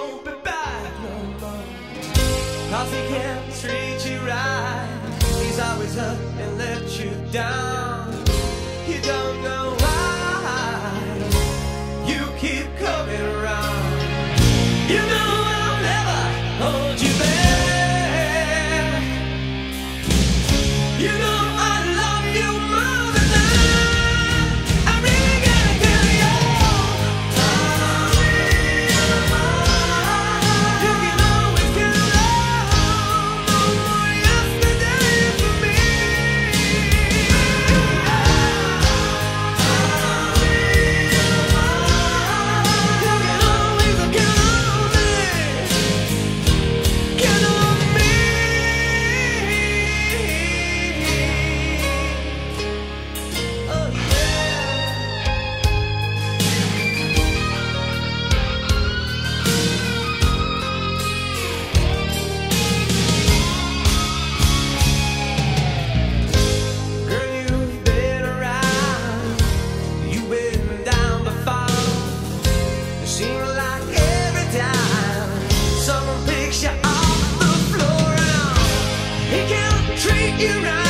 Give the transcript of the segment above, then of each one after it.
won't be back no more. Cause he can't treat you right. He's always up and let you down. treat you right.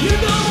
You know